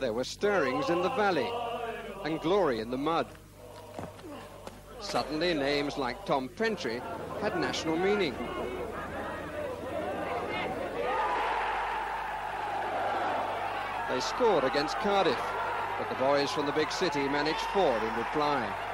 there were stirrings in the valley and glory in the mud. Suddenly, names like Ton Pentre had national meaning. They scored against Cardiff, but the boys from the big city managed four in reply.